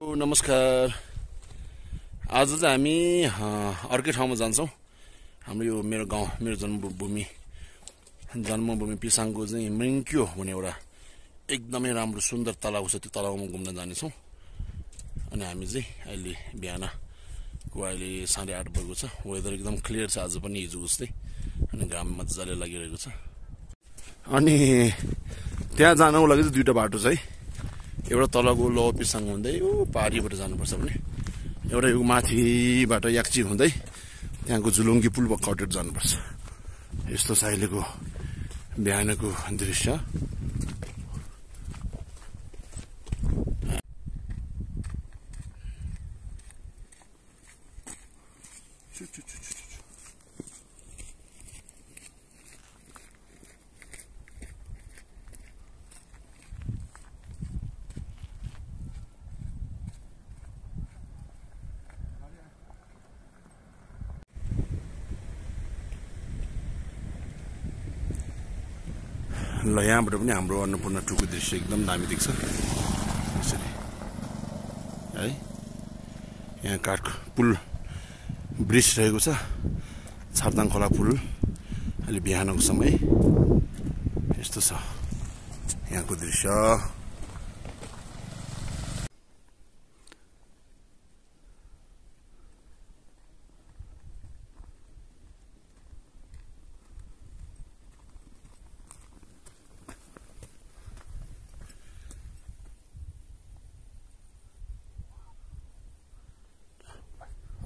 नमस्कार। आज चाहिँ हामी अर्कै ठाउँमा जान्छौँ। हाम्रो यो मेरो गाउँ मेरो जन्मभूमि जन्मभूमि पिसाङको चाहिँ मृङ्क्यो भन्ने एउटा एकदमै राम्रो सुन्दर तलाउ छ। त्यो तलाउमा घुम्न जानेछौँ। अनि हामी चाहिँ अहिले बिहानको अहिले साढे आठ बजेको छ। वेदर एकदम क्लियर छ आज पनि हिजो जस्तै। अनि घाम मजाले लागिरहेको छ। अनि त्यहाँ जानको लागि चाहिँ दुइटा बाटो छ है। एउटा तलको लो पिसाङ हुँदै ऊ पारीबाट जानुपर्छ भने। एउटा यो माथिबाट याक्ची हुँदै त्यहाँको झुलुङ्गी पुल कटेर जानुपर्छ। यस्तो छ अहिलेको बिहानको दृश्य। ल यहाँबाट पनि हाम्रो अन्नपूर्ण टुको दृश्य एकदम दामी देख्छ यसरी है यहाँ काठको पुल ब्रिज रहेको छ छारदाङ खोला पुल अहिले बिहानको समय यस्तो छ यहाँको दृश्य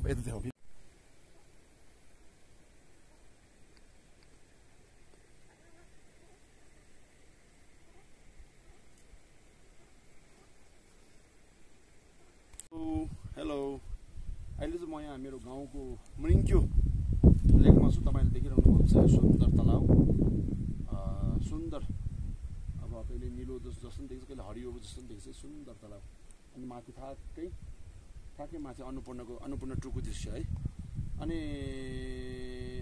अब यता देखाऊ फेरि। हेलो अहिले चाहिँ म यहाँ मेरो गाउँको मृङ्क्यो लेकमा छु तपाईँले देखिरहनु भएको छ सुन्दर तलाउ। सुन्दर। अब कहिले निलो जस्तो जस्तो देख्छ कहिले हरियो जस्तो पनि देख्छ सुन्दर तलाउ। अनि माथि ठ्याक्कै ठ्याक्कै माथि अन्नपूर्णको अन्नपूर्ण टुको दृश्य है। अनि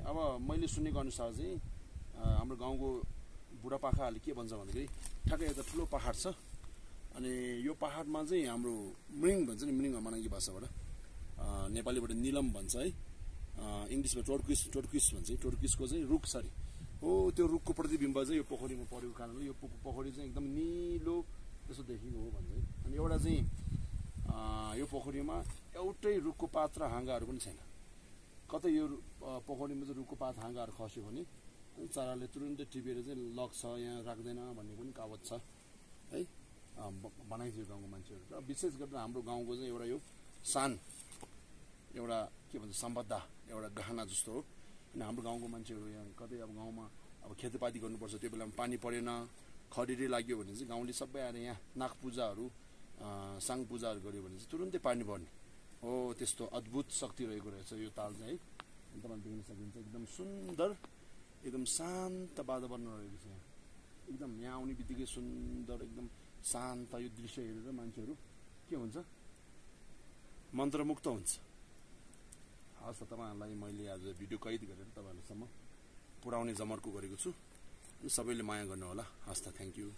अब मैले सुनेको अनुसार चाहिँ हाम्रो गाउँको बुढापाकाहरूले के भन्छ भन्दाखेरि ठ्याक्कै एउटा ठुलो पाहाड छ। अनि यो पाहाडमा चाहिँ हाम्रो मृङ भन्छ नि मृङ मनाङ्गी भाषाबाट। नेपालीबाट निलम भन्छ है। इङ्ग्लिसमा टोर्किस टोर्किस भन्छ टोर्किसको चाहिँ रुख अरे हो त्यो रुखको प्रतिबिम्ब चाहिँ यो पोखरीमा परेको कारणले यो पोखरी चाहिँ एकदम निलो त्यसो देखेको हो भन्छ है अनि एउटा चाहिँ यो पोखरीमा एउटै रुखको पात र हाँगाहरू पनि छैन। कतै यो पोखरीमा चाहिँ रुखको पात हाँगाहरू खस्यो भने चराले तुरुन्तै टिपेर चाहिँ लग्छ यहाँ राख्दैन भन्ने पनि कावत छ है? बनाइदियो गाउँको मान्छेहरू। र विशेष गरेर हाम्रो गाउँको चाहिँ एउटा यो सान एउटा के भन्छ सम्बद्ध एउटा गहना जस्तो हो। अनि हाम्रो गाउँको मान्छेहरू यहाँ कतै अब गाउँमा अब खेतीपाती गर्नुपर्छ त्यो बेलामा पानी परेन खडेरी लाग्यो भने चाहिँ गाउँले सबै आएर यहाँ नाग पूजाहरू अँ, साङ पूजाहरू गऱ्यो भने चाहिँ तुरुन्तै पानी पर्ने हो त्यस्तो अद्भुत शक्ति रहेको रहेछ यो ताल चाहिँ है। तपाईँले देख्न सकिन्छ एकदम सुन्दर एकदम शान्त वातावरण रहेको छ यहाँ। एकदम यहाँ आउने बित्तिकै सुन्दर एकदम शान्त यो दृश्य हेरेर मान्छेहरू के हुन्छ? मन्त्रमुक्त हुन्छ। हस् त तपाईँहरूलाई मैले आज भिडियो कैद गरेर तपाईँहरूसम्म पुऱ्याउने जमर्को गरेको छु। सबैले माया गर्नु होला हस् त थ्याङ्क यू